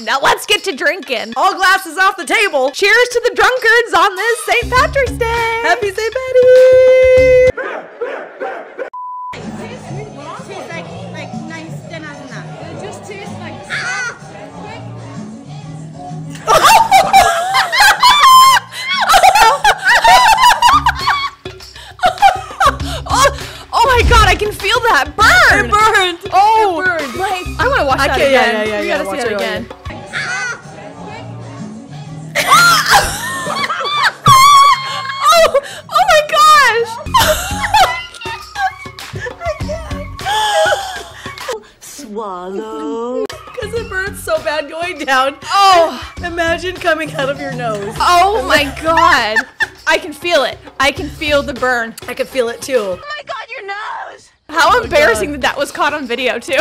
Now let's get to drinking. All glasses off the table. Cheers to the drunkards on this St. Patrick's Day. Happy St. Patty! Tastes like like nice dinner It just tastes like oh, my god, I can feel that burn. It burned. Oh, It burned. my! I want to watch I that can't- yeah, again. yeah, yeah, we gotta see that it again. Swallow. Because it burns so bad going down. Oh, Imagine coming out of your nose. oh my god! I can feel it. I can feel the burn. I can feel it too. Oh my god, your nose! How oh embarrassing that that was caught on video too.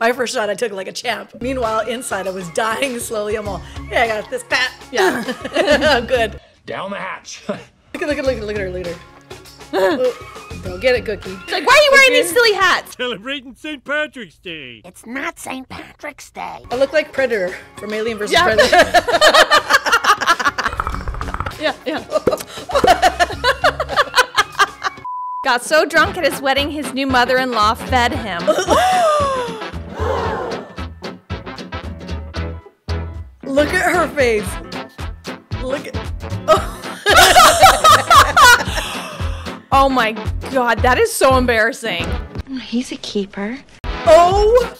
My first shot I took like a champ. Meanwhile, inside I was dying slowly. I'm all, yeah, I got this pat. yeah. Oh, good. Down the hatch. Look at, look at, look at, look at her, look at her. Oh, Don't get it, Cookie. It's like, why are you wearing these silly hats? Celebrating St. Patrick's Day. It's not St. Patrick's Day. I look like Predator from Alien vs. Yeah. Predator. Yeah, yeah. Got so drunk at his wedding, his new mother-in-law fed him. look at her face. Look at. Oh my god, that is so embarrassing. He's a keeper. Oh,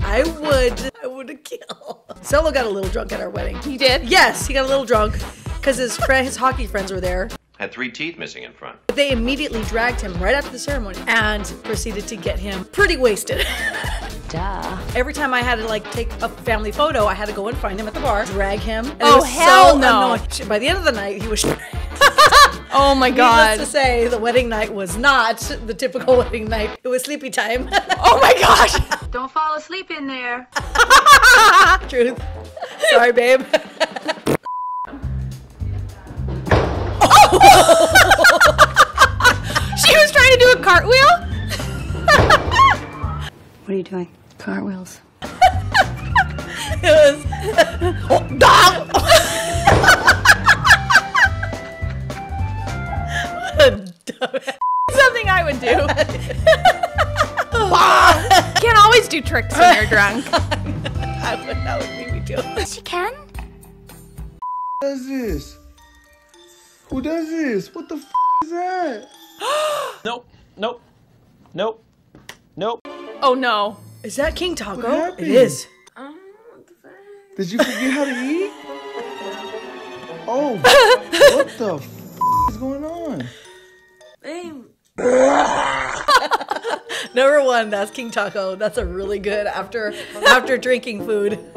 I would. I would kill. killed. Solo got a little drunk at our wedding. He did? Yes, he got a little drunk because his friend, his hockey friends were there. Had three teeth missing in front. They immediately dragged him right after the ceremony and proceeded to get him pretty wasted. Duh. Every time I had to like take a family photo, I had to go and find him at the bar, drag him. and it Oh, was hell so no. annoying. By the end of the night, he was. Oh my Needless god. to say, the wedding night was not the typical wedding night. It was sleepy time. Oh my gosh. Don't fall asleep in there. Truth. Sorry, babe. She was trying to do a cartwheel? What are you doing? Cartwheels. It was. Oh, what would do. Can't always do tricks when you're drunk. I would, that would make me do. Yes, you can. does this? Who does this? What the f is that? nope. Nope. Nope. Nope. Oh no. Is that King Taco? happened? It is. Oh, Did you forget how to eat? Oh, what the f is going on? Number one, that's King Taco. That's a really good after after drinking food.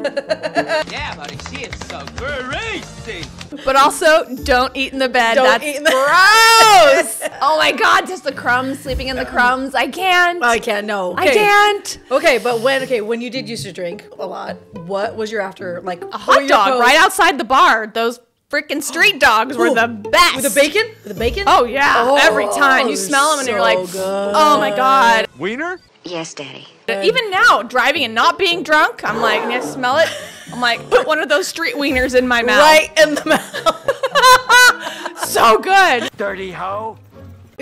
Yeah, buddy, she is so crazy. But also, don't eat in the bed. Don't That's eat in the- gross. oh my god, just the crumbs, sleeping in the crumbs. I can't. I can't. No. I can't. Okay, but when okay when you did used to drink a lot, what was your after like A hot dog right outside the bar. Those freaking street dogs were the best. with the bacon? With the bacon? Oh yeah, oh, every time you smell them and you're like, good. oh my god. Wiener? Yes, Daddy. Even now, driving and not being drunk, I'm like, and I smell it. I'm like, put one of those street wieners in my mouth. right in the mouth. So good. Dirty hoe.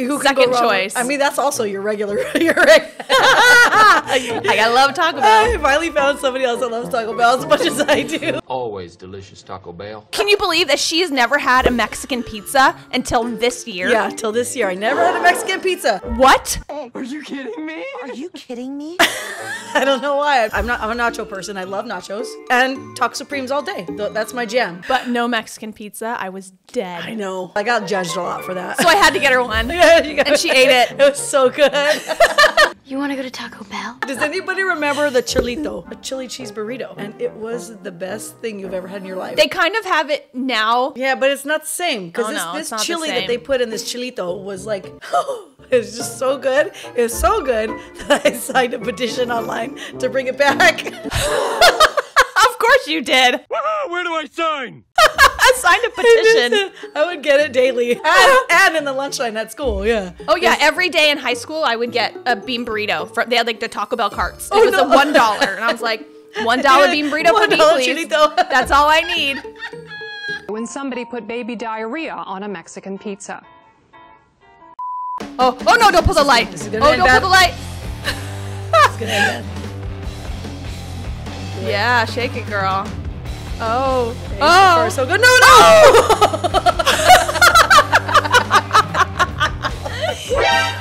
Who can Second go wrong with- choice. I mean, that's also your regular. Your reg- I gotta love Taco Bell. I finally found somebody else that loves Taco Bell as much as I do. Always delicious Taco Bell. Can you believe that she has never had a Mexican pizza until this year? Yeah, till this year, I never had a Mexican pizza. What? Are you kidding me? Are you kidding me? I don't know why. I'm not. I'm a nacho person. I love nachos and taco supremes all day. That's my jam. But no Mexican pizza. I was dead. I know. I got judged a lot for that. So I had to get her one. Yeah, you got- And she ate it. It was so good. You want to go to Taco Bell? Does anybody remember the chilito, a chili cheese burrito? And it was the best thing you've ever had in your life. They kind of have it now. yeah, but it's not the same because Oh, this, no, this it's not the chili that they put in this chilito was like, it was just so good. It was so good that I signed a petition online to bring it back. Of course you did. Where do I sign? I signed a petition. I would get it daily and, and in the lunchtime at school. Yeah. Oh yeah, every day in high school I would get a bean burrito. For, they had like the Taco Bell carts. Oh, it Oh, was no. a one dollar, and I was like, One dollar bean burrito for me, please. That's all I need. when somebody put baby diarrhea on a Mexican pizza. Oh, oh no! Don't pull the light. Oh, don't end pull the light. Yeah, shake it, girl. Oh, oh, so good. No, no.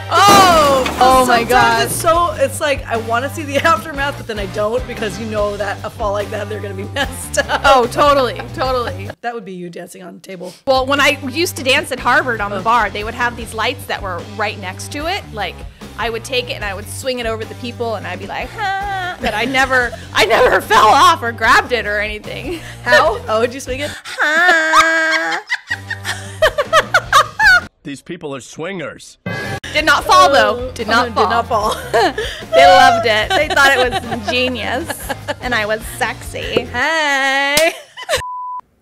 oh, oh my god. It's so it's like I want to see the aftermath, but then I don't because you know that a fall like that they're gonna be messed up. Oh, totally, totally. That would be you dancing on the table. Well, when I used to dance at Harvard on the oh. bar, they would have these lights that were right next to it. Like I would take it and I would swing it over the people, and I'd be like, "Ha!" But I never, I never fell off or grabbed it or anything. How? How oh, would you swing it? Ha! These people are swingers. Did not fall though. Oh. Did not Oh, fall. Did not fall. They loved it. They thought it was genius, and I was sexy. hey.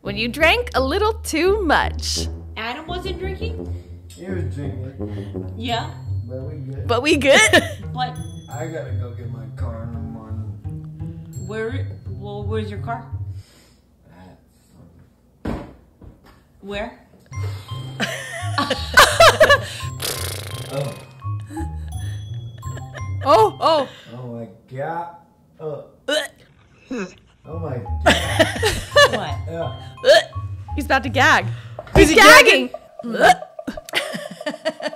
When you drank a little too much, Adam wasn't drinking? He was drinking, Yeah. But we good. but we good. But I gotta go get my car in the morning. where, well, where's your car? Where? Oh. oh, oh. Oh my god. Oh. Oh my god. What? Yeah. He's about to gag. Is He's gagging. Mm.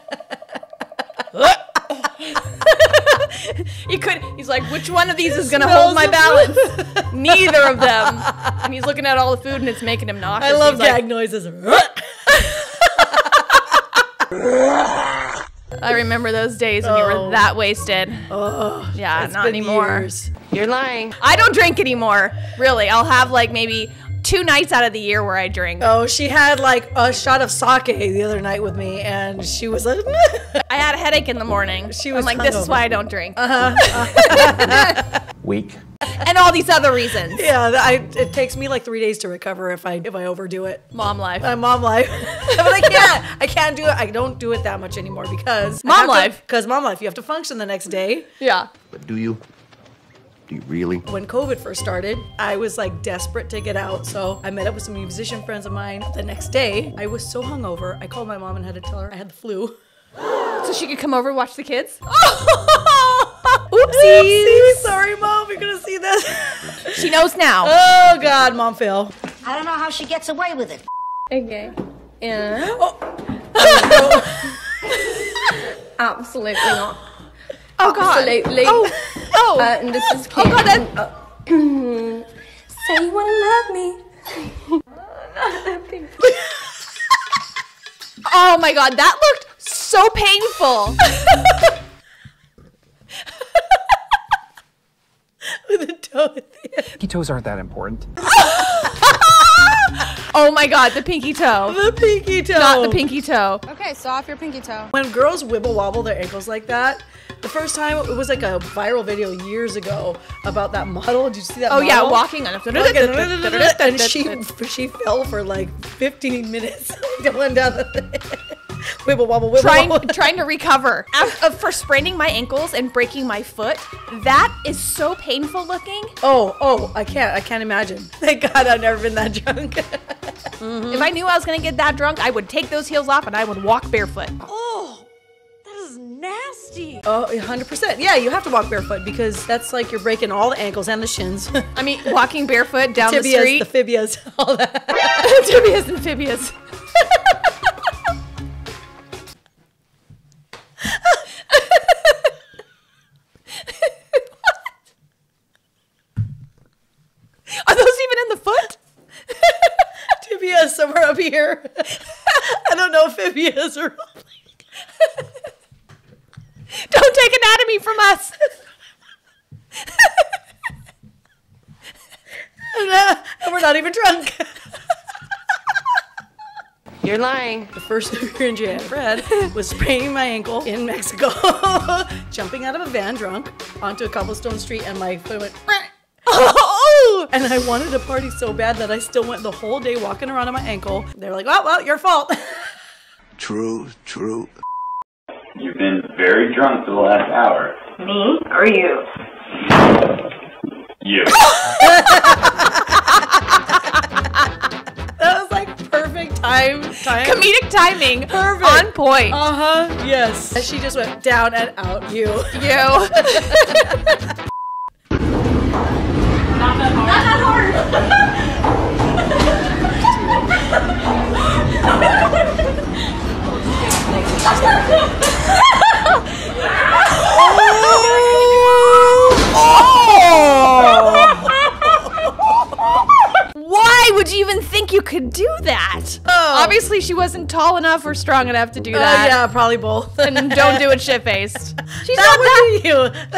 He could. He's like, which one of these is gonna hold my balance? Neither of them. And he's looking at all the food, and it's making him nauseous. I love He's like, gag noises. I remember those days when you Oh. were that wasted. oh, Yeah, it's not been anymore. years. You're lying. I don't drink anymore. Really, I'll have like maybe two nights out of the year where I drink. Oh, she had like a shot of sake the other night with me, and she was like, I had a headache in the morning. She I'm was like, this is why I don't drink, Uh-huh. Weak. and all these other reasons. "Yeah, I, it takes me like three days to recover if I if I overdo it." Mom life. My mom life, but I can't. I can't do it. I don't do it that much anymore because Mom life. Because mom life, you have to function the next day. yeah. But do you? Do you really? When COVID first started, I was like desperate to get out, so I met up with some musician friends of mine. The next day, I was so hungover, I called my mom and had to tell her I had the flu. So she could come over and watch the kids. Oopsie! Sorry, mom, you're gonna see this. She knows now. Oh God, mom fail. I don't know how she gets away with it. Okay. Yeah. Oh. Absolutely not. Oh God. Absolutely. Oh. Oh. Uh, and this is oh God. Then. Say you wanna love me. Oh my God. That looked so painful. With a toe at the end. Pinky toes aren't that important. Oh my God. The pinky toe. The pinky toe. Not the pinky toe. Okay, saw off your pinky toe. When girls wibble wobble their ankles like that, the first time it was like a viral video years ago about that model. Did you see that? Oh yeah, walking on and a. she she fell for like 15 minutes going down the wibble wobble wibble trying wobble. trying to recover Af- uh, for spraining my ankles and breaking my foot. That is so painful looking. Oh oh, I can't I can't imagine. Thank God I've never been that drunk. If I knew I was gonna get that drunk, I would take those heels off and I would walk barefoot. oh, that is nasty. Oh, 100%. Yeah, you have to walk barefoot because that's like you're breaking all the ankles and the shins. I mean, walking barefoot down the Tibias, street. the fibias, all that. Tibias and fibias. Here. I don't know if fibias are. Don't take anatomy from us. Uh, and we're not even drunk. You're lying. The first experience I ever had was spraining my ankle in Mexico, jumping out of a van drunk onto a cobblestone street, and my foot went. And I wanted to party so bad that I still went the whole day walking around on my ankle. They were like, "Oh well, your fault." True, true. You've been very drunk for the last hour. Me or you? You. That was like perfect time. time. Comedic timing. Perfect. On point. Uh huh. Yes. And she just went down and out. You. you. Why would you even think you could do that? Oh. Obviously, she wasn't tall enough or strong enough to do Oh that. yeah, probably both. And don't do it shit faced. She's that not be you.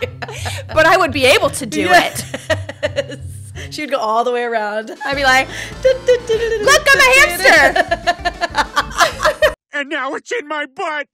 that, but I would be able to do it. it. She would go all the way around. I'd be like, Look, look, I'm a hamster. And now it's in my butt.